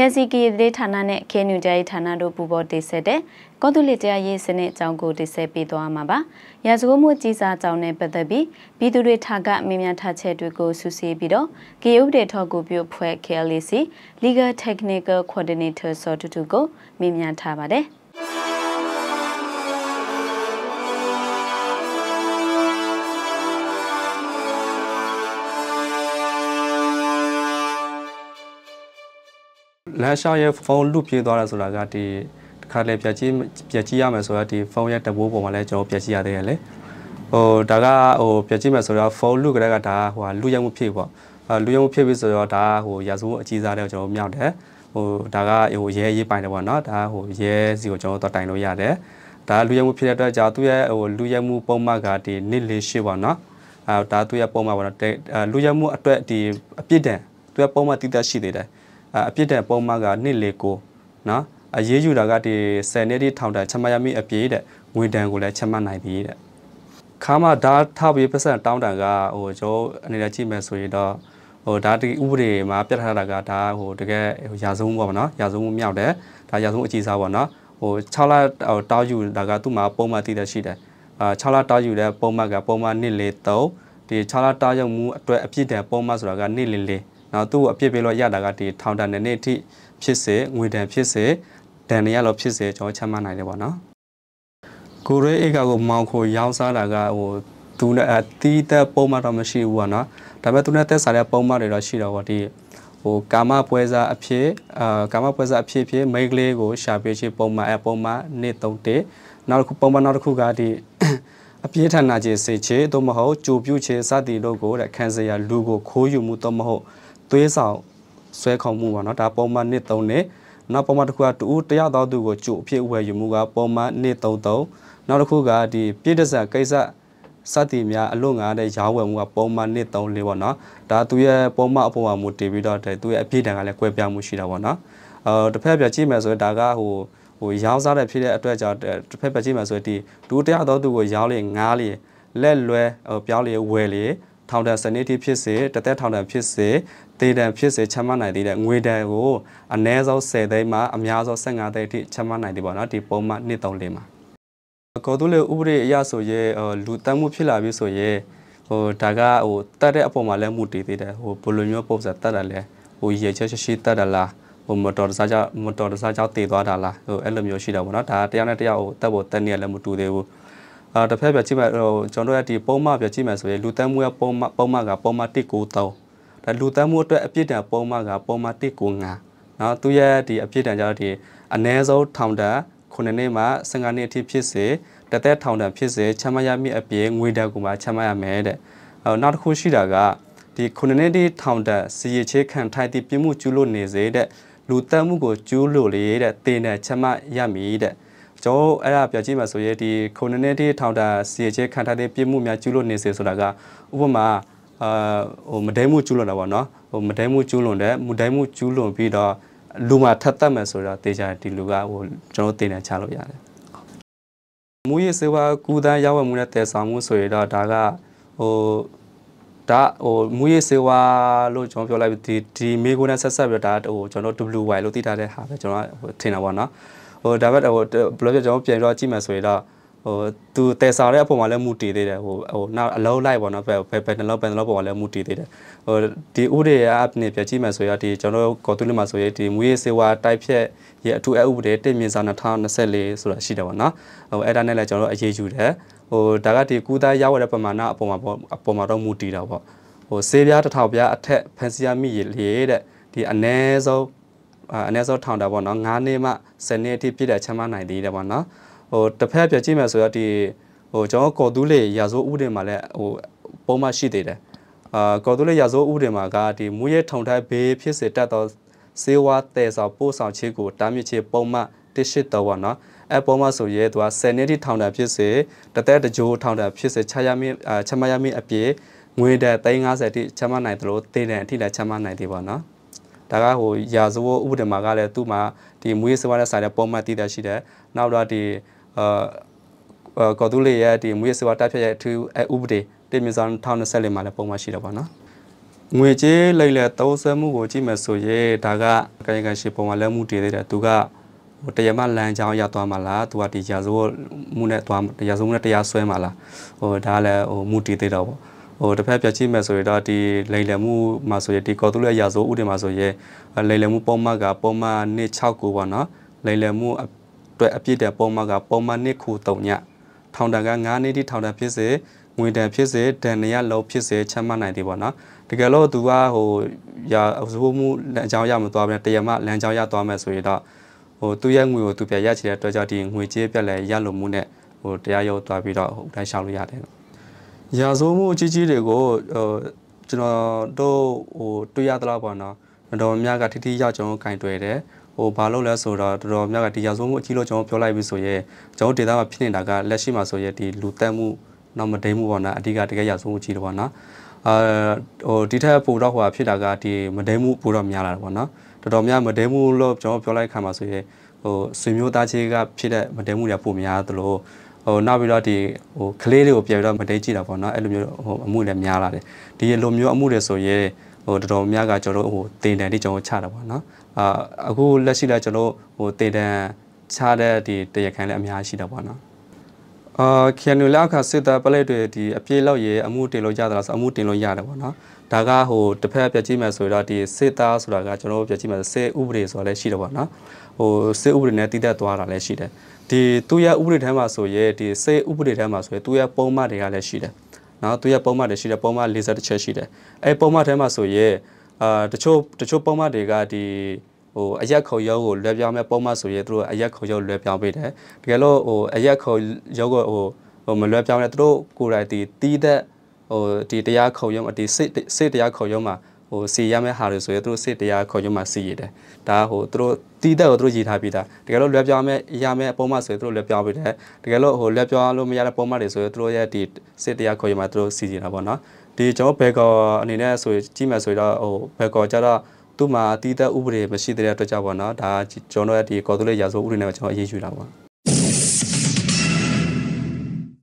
KCK ဒေဌာနနဲ့ခဲနူကြရေးဌာနတို့ပူးပေါင်းတည်ဆက်တဲ့ကောတုလစ်တရားရေးစနစ်အကြောင်းကိုတည်ဆက်ပေးသွားမှာပါ။ရာဇဝတ်မှုကြီးစားကြောင်းနဲ့ပတ်သက်ပြီးပြည်သူတွေထားကမြင်မြန်ထားချက်တွေကိုဆူဆီးပြီးတော့ KU ဥပဒေထောက်ကူပြုဖွဲ့ KLC Legal Technical Coordinator ဆိုတူတူကိုမြင်မြန်ထားပါတယ်။ လမ်းလျှောက်ရဲ့ဖုန်းလုပြေးသွားတယ်ဆိုတာကဒီတစ်ခါလေပြက်ကြီးပြက်ကြီးရမယ်ဆိုတော့ဒီဖုန်းရဲ့တဘိုးပေါ်မှာလည်းကျွန်တော်ပြက်ကြီးရသေးတယ်လေဟိုဒါကဟိုပြက်ကြီးမယ်ဆိုတော့ဖုန်းလုကြတဲ့ကဒါဟိုလူရမှုဖြစ်ပေါ့အဲလူရမှုဖြစ်ပြီဆိုတော့ဒါဟိုရာဇဝတ်အကြီးစားတဲ့ကျွန်တော်မြောက်တယ်ဟိုဒါကဟိုရဲရေးပိုင်တယ်ပေါ့နော်ဒါဟိုရဲစီကိုကျွန်တော်တော့တိုင်လို့ရတယ်ဒါလူရမှုဖြစ်တဲ့အတွက်ကြောင့်သူ့ရဲ့ဟိုလူရမှုပုံမှန်ကဒီနှစ်လေးရှိပေါ့နော်အဲဒါသူ့ရဲ့ပုံမှန်ပေါ့နော်လူရမှုအတွက်ဒီအပြစ်ဒဏ်သူ့ရဲ့ပုံမှန်တည်တတ်ရှိသေးတယ် အပြစ်ဒဏ်ပုံမှန်ကနှစ်လေကိုနော်အရေးယူတာကဒီ10နှစ်တိထောင်တန်ချမှတ်ရမည့်အပြည့်တဲ့ငွေဒဏ်ကိုလည်းချမှတ်နိုင်သည်တဲ့ခါမှဒါထောက်ပြီးပတ်စံတောင်းတန်ကဟိုကျွန်တော်အနေနဲ့ကြည့်မယ်ဆိုရင်တော့ဟိုဒါဒီဥပဒေမှာပြဋ္ဌာန်းတာကဒါဟိုတကယ်ဟိုရာဇဝမှုပေါ့နော်ရာဇဝမှုမြောက်တယ်ဒါရာဇဝမှုအကြီးစားပေါ့နော်ဟို6လဟိုတောက်ယူတာကသူ့မှာပုံမှန်တည်တဲ့ရှိတယ်အာ6လတောက်ယူတဲ့ပုံမှန်ကပုံမှန်1လေ3ဒီ6လတောက်ယူမှုအတွက်အပြည့်တန်ပုံမှန်ဆိုတာက1လေ4 နောက်သူ့ကိုအပြစ်ပေးလို့ရတာကဒီထောင်ဒဏ်နှစ်နှစ်အထိဖြစ်စေငွေဒဏ်ဖြစ်စေဒဏ်ရလို့ဖြစ်စေကျွန်တော်ချမှတ်နိုင်တယ်ပေါ့နော်ကိုရဲအိတ်ကကိုမောင်ခိုရောင်းစားတာကဟိုသူနဲ့အတီးသက်ပုံမှန်တော့မရှိဘူးပေါ့နော်ဒါပေမဲ့သူနဲ့သက်ဆိုင်တဲ့ပုံမှန်တွေတော့ရှိတော့ပေါ့ဒီဟိုကာမပွဲစားအဖြစ်အာကာမပွဲစားအဖြစ်ဖြစ်မိန်းကလေးကိုရှာပေးချေပုံမှန်အပုံမှန်နေ့31နောက်တစ်ခုပုံမှန်နောက်တစ်ခုကဒီအပြည့်ထန်နာခြေစေချေသို့မဟုတ်ကြိုပြုချေစသည်တို့ကိုတဲ့ခန်းစရာလူကိုခိုးယူမှုသို့မဟုတ် သွေးဆောင်ဆွဲခေါမှုပေါ့နော်ဒါပုံမှန်1 3နဲ့နောက်ပုံမှန်တစ်ခုကတူတရသောသူကိုကြိုအဖြစ်ဝယ်ယူမှုကပုံမှန်1 3 3နောက်တစ်ခုကဒီပြည့်တစကိစ္စစသည်များအလွတ်ငါတဲ့ရောင်းဝယ်မှုကပုံမှန်1 3 4ပေါ့နော်ဒါသူရဲ့ပုံမှန်အပေါ်မှာမူတည်ပြီးတော့သူရဲ့အပြည့်တန်ကလည်းကွဲပြားမှုရှိတာပေါ့နော်အဲတစ်ဖက်ပြကြည့်မယ်ဆိုရင်ဒါကဟိုဟိုရောင်းစားတဲ့ဖြစ်တဲ့အတွက်ကြောင့်တစ်ဖက်ပြကြည့်မယ်ဆိုရင်ဒီဒူတရသောသူကိုရောင်းလေငားလေလက်လွဲဟိုပြောင်းလေဝယ်လေ ထောင်ဒဏ်စနစ်တိဖြစ်စေတသက်ထောင်ဒဏ်ဖြစ်စေတေးဒဏ်ဖြစ်စေချမှတ်နိုင်သေးတဲ့ငွေဒဏ်ကိုအနည်းဆုံး10သိန်းမှအများဆုံး15သိန်းအထိချမှတ်နိုင်တယ်ပေါ့နော်ဒီပုံမှန်234မှာကောတူလေဥပဒေအရဆိုရဲလူတမ်းမှုဖြစ်လာပြီဆိုရဲဟိုဒါကဟိုတတ်တဲ့အပေါ်မှာလည်းမှုတည်သေးတယ်ဟိုဘလိုမျိုးပုံစံတတ်တယ်လဲဟိုရေချက်ရှိတတ်တယ်လားဟိုမတော်တဆကြောင့်မတော်တဆကြောင့်တည်သွားတာလားဟိုအဲ့လိုမျိုးရှိတာပေါ့နော်ဒါတရားနဲ့တရားဟိုတက်ဖို့တက်နေရလည်းမတူသေးဘူး အာတစ်ဖက်ပြကြည့်မယ်ဟိုကျွန်တော်တို့ရဲ့ဒီပုံမှန်ပြကြည့်မယ်ဆိုရင်လူတမ်းမှုရဲ့ပုံမှန်ပုံမှန်ကပုံမှန်193ဒါလူတမ်းမှုအတွက်အပြစ်ဒဏ်ပုံမှန်ကပုံမှန်195နော်သူရဲ့ဒီအပြစ်ဒဏ်ကြတော့ဒီအ ਨੇ ဆုံးထောင်ဒဏ်9နှစ်မှ15နှစ်အထိဖြစ်စေတသက်ထောင်ဒဏ်ဖြစ်စေချမှတ်ရမည့်အပြင်ငွေဒဏ်ကိုမှချမှတ်ရမယ်တဲ့အဲနောက်တစ်ခုရှိတာကဒီ9နှစ်တိထောင်ဒဏ်စီရချေခံထိုက်သည့်ပြမှုကျူးလွန်နေစေတဲ့လူတက်မှုကိုကျူးလွန်လေတဲ့တင်တဲ့ချမှတ်ရမည်တဲ့ ကျွန်တော်အဲ့ဒါပြကြည့်မှာဆိုရင်ဒီခုနှစ်နှစ်တိထောင်ဒဏ်စီရချေခံထားတဲ့ပြမှုများကျူးလွန်နေစေဆိုတာကဥပမာအာဟိုမဒဲမှုကျူးလွန်တာပေါ့နော်ဟိုမဒဲမှုကျူးလွန်တယ်မဒဲမှုကျူးလွန်ပြီးတော့လူမှာထပ်တက်မယ်ဆိုတော့တေချာဒီလူကဟိုကျွန်တော်တင်နေချလို့ရတယ်မူရစေဝါကူတန်းရောက်မှုနဲ့တည်ဆောင်မှုဆိုရတော့ဒါကဟိုဒါဟိုမူရစေဝါလို့ကျွန်တော်ပြောလိုက်ဒီဒီမေကိုနဲ့ဆက်ဆက်ပြီးတော့ဒါဟိုကျွန်တော် WY လို့သိထားတဲ့ဟာပဲကျွန်တော်ဟိုထင်တာပေါ့နော် ဟိုဒါပေမဲ့ဟိုဘယ်လိုပြောကျွန်တော်ပြန်တော့ကြည့်မယ်ဆိုရတော့ဟိုသူတဲစားတဲ့အပေါ်မှာလည်းမူတည်သေးတယ်ဟိုဟိုနောက်အလုံးလိုက်ပေါ့နော်ဘယ်ဘယ်ဘယ်နှလုံးဘယ်နှလုံးပေါ်မှာလည်းမူတည်သေးတယ်ဟိုဒီဥဒေရ app နဲ့ပြကြည့်မယ်ဆိုရဒီကျွန်တော်ကော်တူးလမှာဆိုရဒီမူရေးစေဝါတိုက်ဖြတ်ရဲ့အထူးအဥပဒေတင့်မြင့်စာ2024ဆိုတာရှိတယ်ပေါ့နော်ဟိုအဲ့ဒါနဲ့လည်းကျွန်တော်အရေးယူတယ်ဟိုဒါကဒီကူသားရောက်ရတဲ့ပမာဏအပေါ်မှာပေါ့အပေါ်မှာတော့မူတည်တာပေါ့ဟိုဆေးပြားတစ်ထောင်ပြားအထက်ဖန်စီရမိရလေတဲ့ဒီအ ਨੇ ဆုံး အ ਨੇ ဆုံးထောင်တာပေါ့နော်9နှစ်မှ10နှစ်အထိပြည့်တဲ့ချမ်းမနိုင်သေးတယ်ပေါ့နော်ဟိုတစ်ဖက်ပြကြည့်မယ်ဆိုတော့ဒီဟိုကျွန်တော်ကော်တူးလေးရာဇိုးဥဒေမှာလည်းဟိုပုံမှန်ရှိသေးတယ်အာကော်တူးလေးရာဇိုးဥဒေမှာကဒီမူရဲထုံထိုက်ဘေးဖြစ်စေတတ်သောစေဝါတဲဆောင်ပို့ဆောင်ခြင်းကိုတားမြစ်ခြင်းပုံမှန်တရှိတော့ဗောနော်အဲပုံမှန်ဆိုရဲသူက10နှစ်ထိထောင်တာဖြစ်စေတသက်တကြိုးထောင်တာဖြစ်စေချရမင်းချမရမင်းအပြည့်ငွေတဲ့350တိချမနိုင်တယ်လို့တည်တယ်အထိလည်းချမနိုင်သေးပါနော် ဒါကဟိုရာဇဝဥပဒေမှာကလည်းသူ့မှာဒီမွေးစဝါနဲ့ဆိုင်တဲ့ပုံမှန်တည်တာရှိတယ်နောက်တော့ဒီအာကော်တူးလေးရဲ့ဒီမွေးစေဝါတပ်ဖြတ်ရဲ့အထူးဥပဒေတင်မြဆောင်1024မှာလည်းပုံမှန်ရှိတယ်ပေါ့နော်ငွေကြေးလိမ့်လက်သုံးဆွဲမှုကိုကြည့်မယ်ဆိုရင်ဒါကကာယကံရှိပုံမှာလက်မှုတည်သေးတယ်သူကဟိုတရားမလမ်းကြောင်းရောက်သွားမှာလားသူကဒီရာဇဝတ်မှုနဲ့သွားရာဇဝတ်မှုနဲ့တရားစွဲမှာလားဟိုဒါလည်းဟိုမှုတည်သေးတော့ပေါ့ ဟိုတစ်ဖက်ပြကြည့်မယ်ဆိုရင်တော့ဒီလိမ့်လည်မှုမှာဆိုရင်ဒီကော်တူလက်ရာဇဝတ်ဥတင်မှာဆိုရင်လိမ့်လည်မှုပုံမှန်ကပုံမှန်နှစ်6ကိုပေါ့နော်လိမ့်လည်မှုအတွက်အပြည့်တဲ့ပုံမှန်ကပုံမှန်နှစ်ခု3ညထောင်တန်က9နှစ်ထိထောင်တန်ဖြစ်စေငွေတန်ဖြစ်စေဒဏ်ရလောက်ဖြစ်စေချမှတ်နိုင်တယ်ပေါ့နော်တကယ်လို့သူကဟိုရာဇဝတ်မှုလမ်းကြောင်းရမသွားဘဲတရားမလမ်းကြောင်းရသွားမယ်ဆိုရင်တော့ဟိုသူ့ရဲ့ငွေကိုသူပြန်ရချင်တဲ့အတွက်ကြောင့်ဒီငွေကြေးပြက်လဲရလို့မှုနဲ့ဟိုတရားရုံးသွားပြီးတော့ဟိုတိုင်းရှောက်လို့ရတယ် ရာဇဝမှုအကြီးကြီးတွေကိုဟိုကျွန်တော်တို့ဟိုတွေ့ရသလားပေါ့နော်တော်များကထိထိရောက်ကျွန်တော်ကင်တွေ့တယ်ဟိုဘာလို့လဲဆိုတော့တော်တော်များကဒီရာဇဝမှုအကြီးလို့ကျွန်တော်ပြောလိုက်ပြီဆိုရင်ကျွန်တော်ဒေတာမှာဖြစ်နေတာကလက်ရှိမှာဆိုရင်ဒီလူတက်မှုနောက်မတိမ်မှုပေါ့နော်အဓိကတကယ်ရာဇဝမှုကြီးတယ်ပေါ့နော်အာဟိုဒီထက်ပိုတော့ဟိုဖြစ်တာကဒီမတိမ်မှုပိုတော့များလာတယ်ပေါ့နော်တော်တော်များမတိမ်မှုလို့ကျွန်တော်ပြောလိုက်ခံပါဆိုရင်ဟိုဆွေမျိုးသားချင်းကဖြစ်တဲ့မတိမ်မှုတွေပိုများသလို ဟိုနောက်ပြီးတော့ဒီဟိုကလေးတွေကိုပြန်ပြီးတော့မတိတ်ကြည့်တာပေါ့နော်အဲ့လိုမျိုးဟိုအမှုလည်းများလာတယ်ဒီလိုမျိုးအမှုတွေဆိုရင်ဟိုတော်တော်များကကျွန်တော်တို့ဟိုတင်တန်တိကျွန်တော်ချတာပေါ့နော်အာအခုလက်ရှိလည်းကျွန်တော်ဟိုတင်တန်ချတဲ့ဒီတရခိုင်လည်းအများကြီးရှိတာပေါ့နော် အာခင်နူလောက်ခစစ်တာပလက်တွေဒီအပြေးလောက်ရေအမှုတင်လို့ရတာဆိုအမှုတင်လို့ရတယ်ပေါ့နော်ဒါကဟိုတစ်ဖက်ပြကြည့်မယ်ဆိုတော့ဒီစစ်သားဆိုတာကကျွန်တော်တို့ပြကြည့်မယ်စေဥပဒေဆိုတာလည်းရှိတယ်ပေါ့နော်ဟိုစေဥပဒေနဲ့တည်တက်သွားတာလည်းရှိတယ်ဒီသူရဥပဒေထဲမှာဆိုရဲဒီစေဥပဒေထဲမှာဆိုရဲသူရပုံမှန်တွေကလည်းရှိတယ်နော်သူရပုံမှန်တွေရှိတယ်ပုံမှန်40တစ်ချက်ရှိတယ်အဲပုံမှန်ထဲမှာဆိုရဲအာတချို့တချို့ပုံမှန်တွေကဒီ ဟိုအရက်ခုံရုပ်ကိုလွယ်ပြောင်းမဲ့ပုံမှန်ဆိုရဲသူတို့အရက်ခုံရုပ်လွယ်ပြောင်းပေးတယ်တကယ်လို့ဟိုအရက်ခုံရုပ်ကိုဟိုဟိုမလွယ်ပြောင်းတဲ့သူတို့ကိုယ်တိုင်ဒီတီးတဲ့ဟိုဒီတရားခုံရုံးဒီစိတ်စိတ်တရားခုံရုံးမှာဟိုစီရမယ့်ဟာတွေဆိုရင်သူတို့စိတ်တရားခုံရုံးမှာစီရတယ်ဒါဟိုသူတို့တီးတဲ့ကိုသူတို့ရည်ထားပြီးသားတကယ်လို့လွယ်ပြောင်းမဲ့ရမယ့်ပုံမှန်ဆိုရင်သူတို့လွယ်ပြောင်းပေးတယ်တကယ်လို့ဟိုလွယ်ပြောင်းလို့မရတဲ့ပုံမှန်တွေဆိုရင်သူတို့ရဲ့ဒီစိတ်တရားခုံရုံးမှာသူတို့စီရတာပေါ့နော်ဒီကျွန်တော်ဘယ်ကောအနေနဲ့ဆိုကြည့်မယ်ဆိုတော့ဟိုဘယ်ကောကြတော့ သူ့မှာတီးတဲ့ဥပဒေမရှိတဲ့အတွက်ကြောင့်ပေါ့နော်ဒါကျွန်တော်ရဲ့ဒီကော်တူလေးရာဇဝဥပဒေနဲ့ကျွန်တော်အရေးယူတာပေါ့